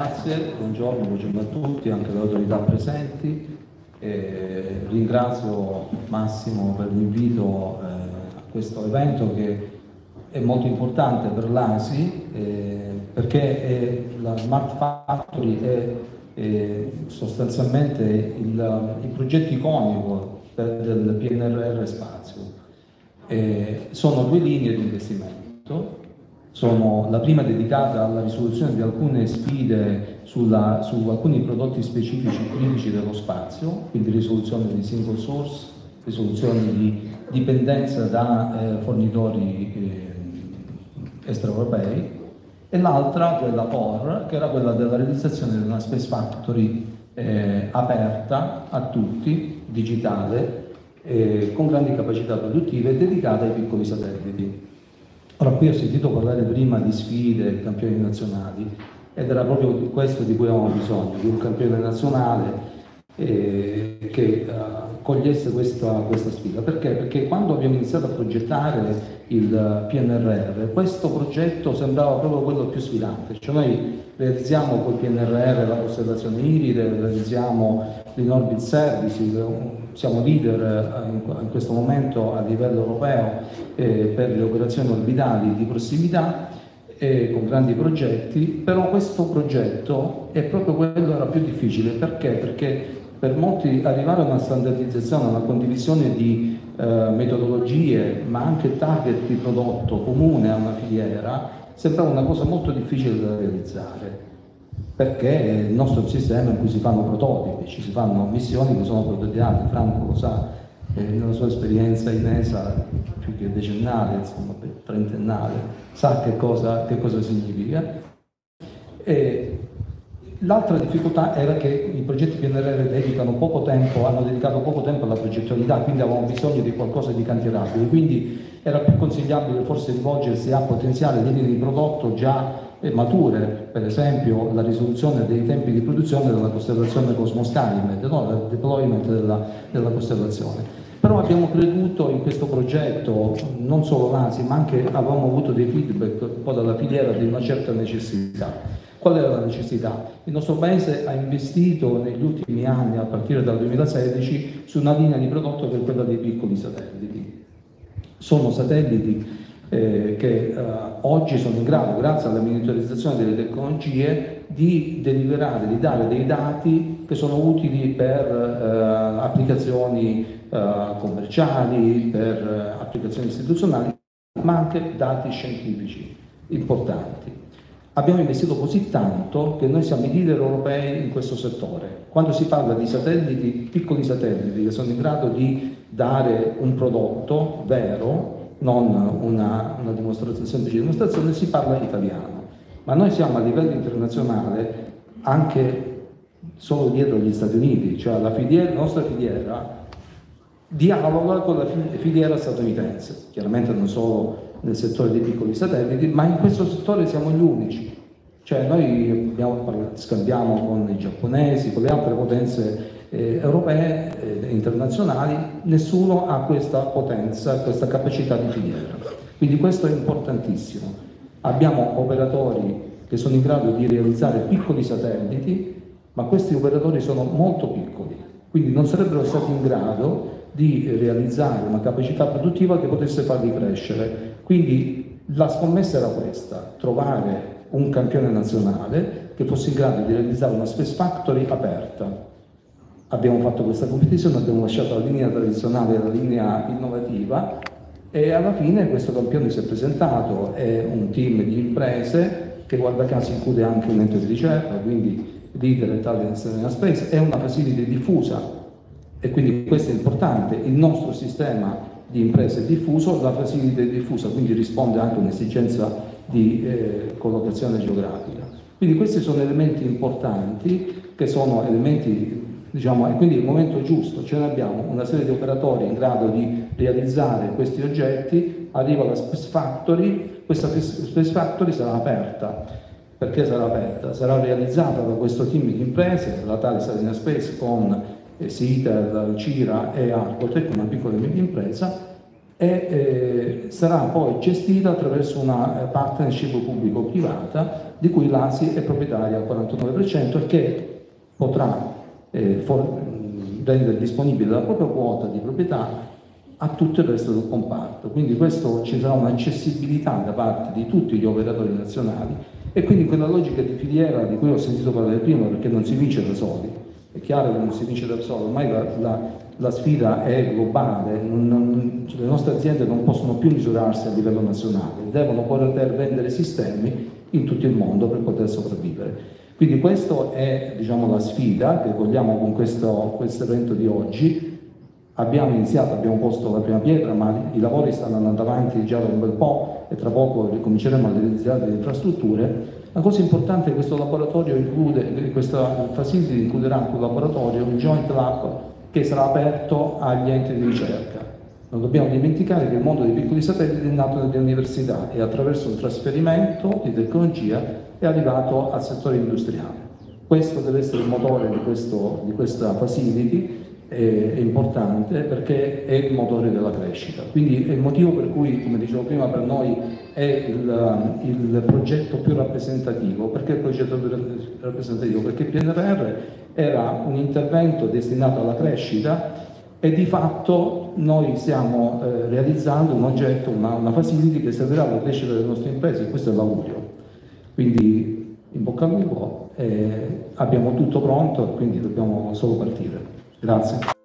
Grazie, buongiorno, buongiorno a tutti, anche alle autorità presenti. Eh, ringrazio Massimo per l'invito eh, a questo evento che è molto importante per l'ASI eh, perché è, la Smart Factory è, è sostanzialmente il, il, progetto iconico del PNRR Spazio. Eh, sono due linee di investimento sono la prima dedicata alla risoluzione di alcune sfide sulla, su alcuni prodotti specifici critici dello spazio, quindi risoluzione di single source, risoluzione di dipendenza da eh, fornitori eh, extraeuropei, e l'altra, quella core, che era quella della realizzazione di una Space Factory eh, aperta a tutti, digitale, eh, con grandi capacità produttive, dedicata ai piccoli satelliti. Ora qui ho sentito parlare prima di sfide, campioni nazionali ed era proprio questo di cui avevamo bisogno, di un campione nazionale eh, che uh, cogliesse questa, questa, sfida. Perché? Perché quando abbiamo iniziato a progettare il PNRR, questo progetto sembrava proprio quello più sfidante, cioè noi realizziamo col PNRR la costellazione iride, realizziamo l'in-orbit service, siamo leader eh, in questo momento a livello europeo eh, per le operazioni orbitali di prossimità eh, con grandi progetti, però questo progetto è proprio quello era più difficile, perché? Perché per molti arrivare a una standardizzazione, a una condivisione di metodologie, ma anche target di prodotto comune a una filiera, sembrava una cosa molto difficile da realizzare perché il nostro sistema in cui si fanno prototipi, ci si fanno missioni che sono prototipate, Franco lo sa, eh, nella sua esperienza in ESA più che decennale, insomma trentennale, sa che cosa, che cosa significa. E l'altra difficoltà era che i progetti PNRR dedicano poco tempo, hanno dedicato poco tempo alla progettualità, quindi avevamo bisogno di qualcosa di cantierabile, quindi era più consigliabile forse rivolgersi a potenziali linee di prodotto già mature, per esempio la risoluzione dei tempi di produzione della costellazione Cosmos Ganymede, no? il deployment della, della, costellazione. Però abbiamo creduto in questo progetto, non solo l'ASI, ma anche avevamo avuto dei feedback un po' dalla filiera di una certa necessità. Qual era la necessità? Il nostro Paese ha investito negli ultimi anni, a partire dal 2016, su una linea di prodotto che è quella dei piccoli satelliti. Sono satelliti eh, che eh, oggi sono in grado, grazie alla miniaturizzazione delle tecnologie, di deliberare, di dare dei dati che sono utili per eh, applicazioni eh, commerciali, per eh, applicazioni istituzionali, ma anche dati scientifici importanti. Abbiamo investito così tanto che noi siamo i leader europei in questo settore. Quando si parla di satelliti, piccoli satelliti che sono in grado di dare un prodotto vero, non una, una dimostrazione, semplice dimostrazione, si parla italiano. Ma noi siamo a livello internazionale anche solo dietro agli Stati Uniti, cioè la, filiera, la nostra filiera dialoga con la filiera statunitense, chiaramente non solo nel settore dei piccoli satelliti, ma in questo settore siamo gli unici. Cioè noi abbiamo, scambiamo con i giapponesi, con le altre potenze eh, europee e eh, internazionali, nessuno ha questa potenza, questa capacità di filiera. Quindi questo è importantissimo. Abbiamo operatori che sono in grado di realizzare piccoli satelliti, ma questi operatori sono molto piccoli, quindi non sarebbero stati in grado di realizzare una capacità produttiva che potesse farli crescere. Quindi la scommessa era questa, trovare un campione nazionale che fosse in grado di realizzare una Space Factory aperta, abbiamo fatto questa competizione, abbiamo lasciato la linea tradizionale e la linea innovativa e alla fine questo campione si è presentato, è un team di imprese che guarda caso include anche un ente di ricerca, quindi leader Italian National Space, è una facility diffusa e quindi questo è importante, il nostro sistema di imprese è diffuso, la facility è diffusa, quindi risponde anche a un'esigenza di eh, collocazione geografica. Quindi questi sono elementi importanti che sono elementi Diciamo, e quindi il momento giusto, ce ne abbiamo una serie di operatori in grado di realizzare questi oggetti, arriva la Space Factory, questa Space Factory sarà aperta. Perché sarà aperta? Sarà realizzata da questo team di imprese, la tale Salina Space con eh, SITER, CIRA e Arcotec, una piccola e media impresa, e eh, sarà poi gestita attraverso una eh, partnership pubblico-privata di cui l'ASI è proprietaria al 49% e che potrà eh, for- rendere disponibile la propria quota di proprietà a tutto il resto del comparto. Quindi questo ci sarà un'accessibilità da parte di tutti gli operatori nazionali e quindi quella logica di filiera di cui ho sentito parlare prima, perché non si vince da soli, è chiaro che non si vince da solo, ormai la, la, la sfida è globale, non, non, le nostre aziende non possono più misurarsi a livello nazionale, devono poter vendere sistemi in tutto il mondo per poter sopravvivere. Quindi questa è diciamo, la sfida che cogliamo con questo, questo evento di oggi. Abbiamo iniziato, abbiamo posto la prima pietra, ma i lavori stanno andando avanti già da un bel po' e tra poco ricominceremo a realizzare le infrastrutture la cosa importante è che questo laboratorio include, questa facility includerà anche un laboratorio, un joint lab che sarà aperto agli enti di ricerca. Non dobbiamo dimenticare che il mondo dei piccoli satelliti è nato nelle università e attraverso un trasferimento di tecnologia è arrivato al settore industriale. Questo deve essere il motore di, questo, di questa facility è importante perché è il motore della crescita. Quindi è il motivo per cui, come dicevo prima, per noi è il, il progetto più rappresentativo. Perché il progetto più rappresentativo? Perché il PNRR era un intervento destinato alla crescita e di fatto noi stiamo eh, realizzando un oggetto, una, una facility che servirà alla crescita delle nostre imprese e questo è l'augurio. Quindi in bocca al lupo, eh, abbiamo tutto pronto e quindi dobbiamo solo partire. Grazie.